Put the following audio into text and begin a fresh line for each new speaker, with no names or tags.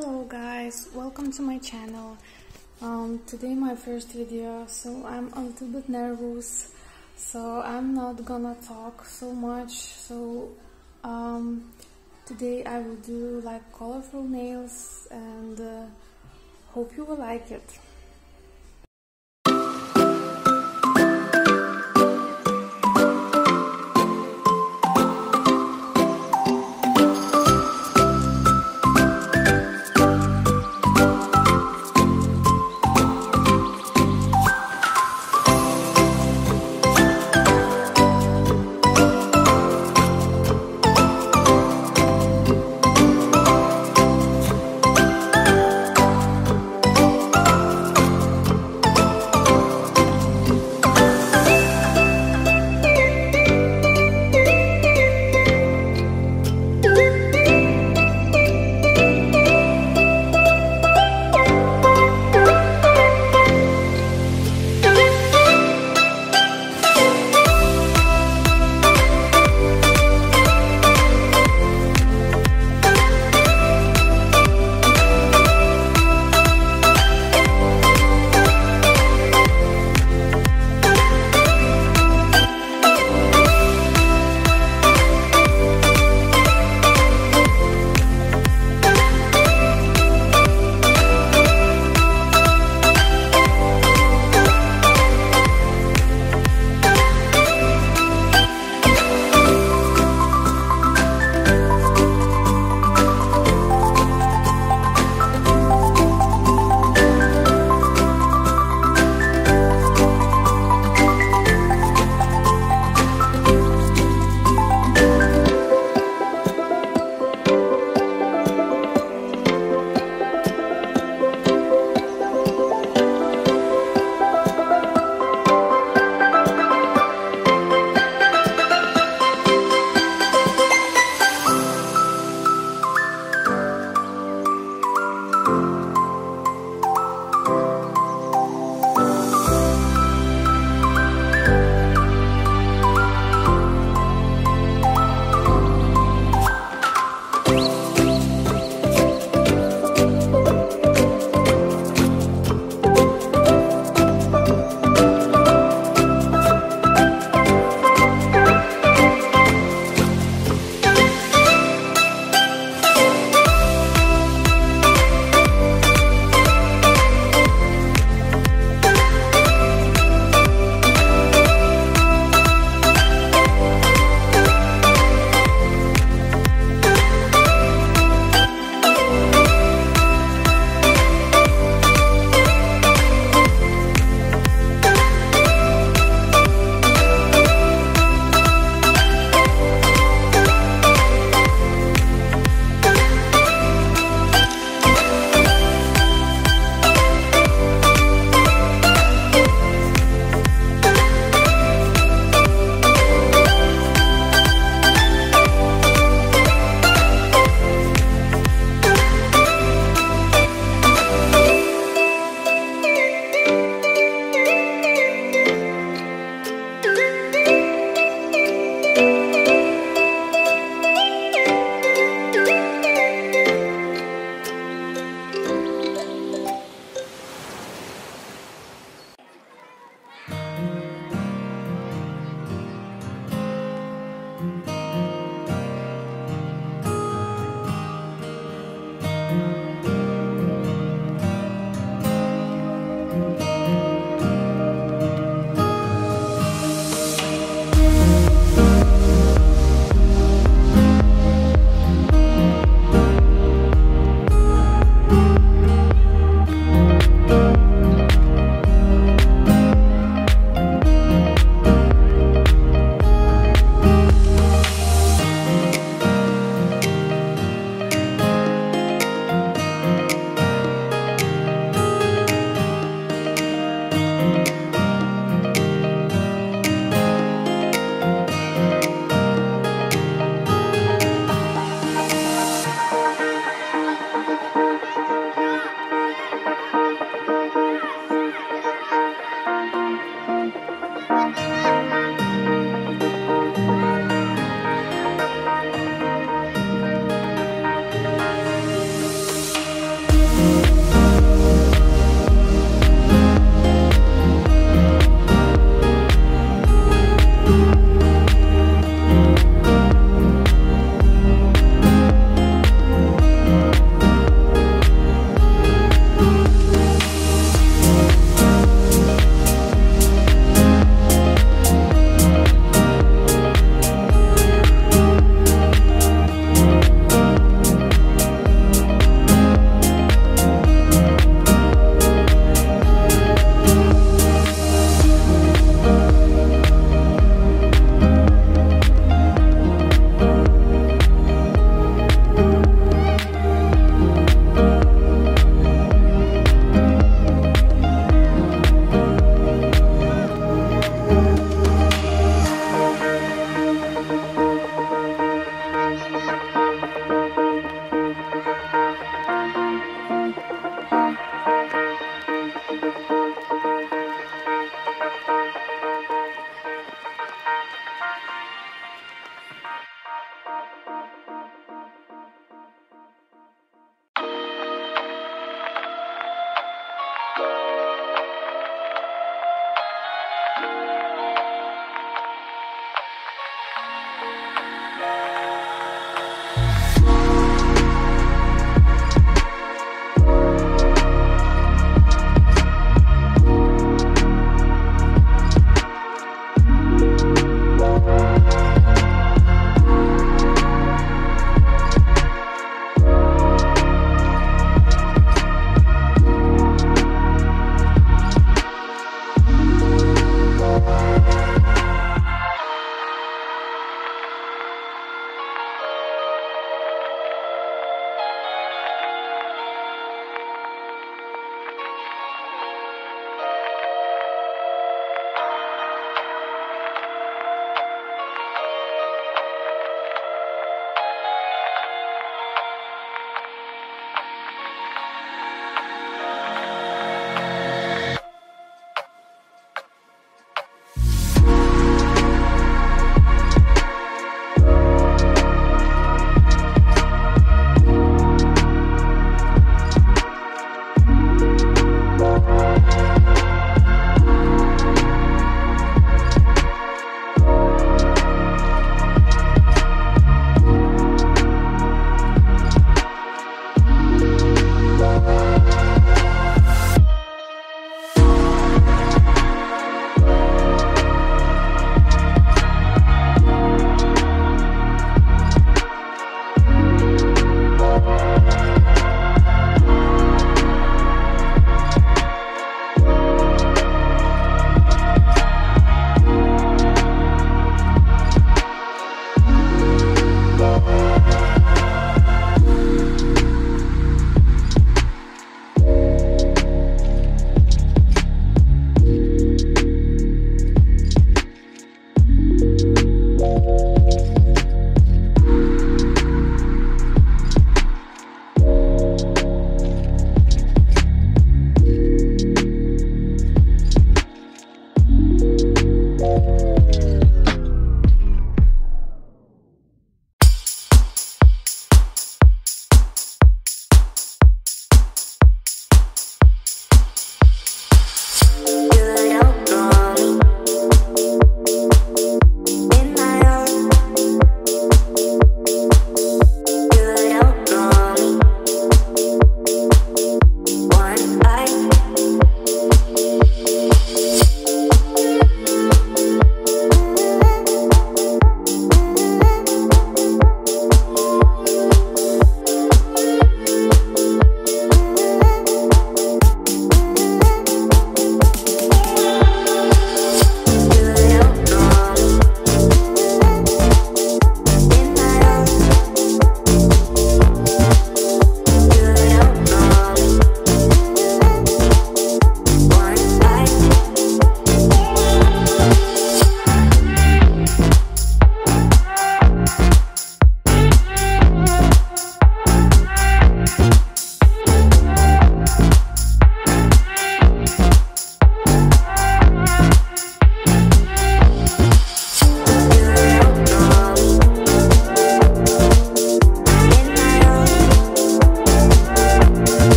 Hello guys, welcome to my channel. Um, today my first video, so I'm a little bit nervous, so I'm not gonna talk so much. So um, today I will do like colorful nails and uh, hope you will like it.